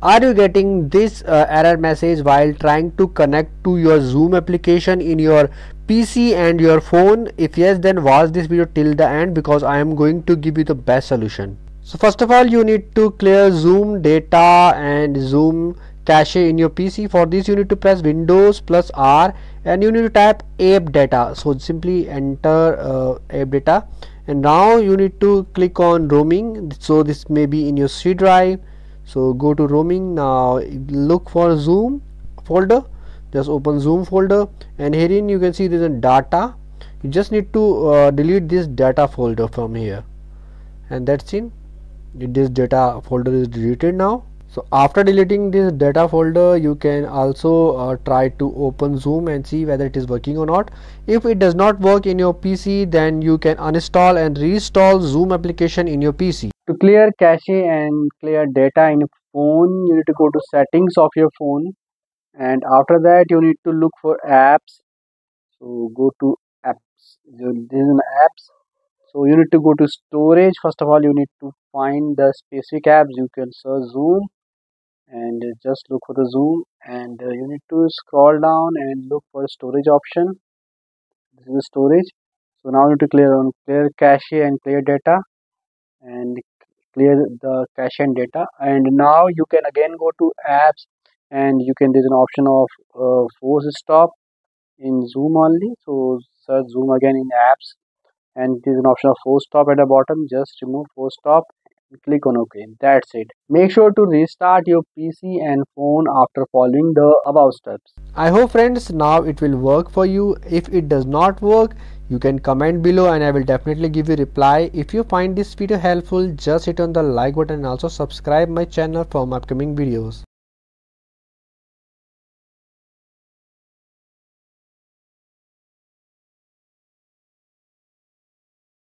are you getting this uh, error message while trying to connect to your zoom application in your pc and your phone? If yes then watch this video till the end because i am going to give you the best solution. So first of all you need to clear zoom data and zoom cache in your pc for this you need to press windows plus r and you need to type app data. So simply enter uh, app data. And now you need to click on roaming. So this may be in your c drive so go to roaming. Now look for zoom folder. Just open zoom folder. And herein you can see there is a data. You just need to uh, delete this data folder from here. And that's it. This data folder is deleted now so after deleting this data folder you can also uh, try to open zoom and see whether it is working or not. If it does not work in your pc then you can uninstall and reinstall zoom application in your pc to clear cache and clear data in your phone you need to go to settings of your phone. And after that you need to look for apps. So go to apps. This is an apps. So you need to go to storage. First of all you need to find the specific apps. You can search zoom and just look for the zoom and uh, you need to scroll down and look for storage option. This is the storage. So now you need to clear on clear cache and clear data and clear the cache and data. And now you can again go to apps and you can there's an option of uh, force stop in zoom only. So search zoom again in apps and there's an option of force stop at the bottom. Just remove force stop click on ok that's it make sure to restart your pc and phone after following the above steps i hope friends now it will work for you if it does not work you can comment below and I will definitely give you reply. If you find this video helpful just hit on the like button and also subscribe my channel for my upcoming videos.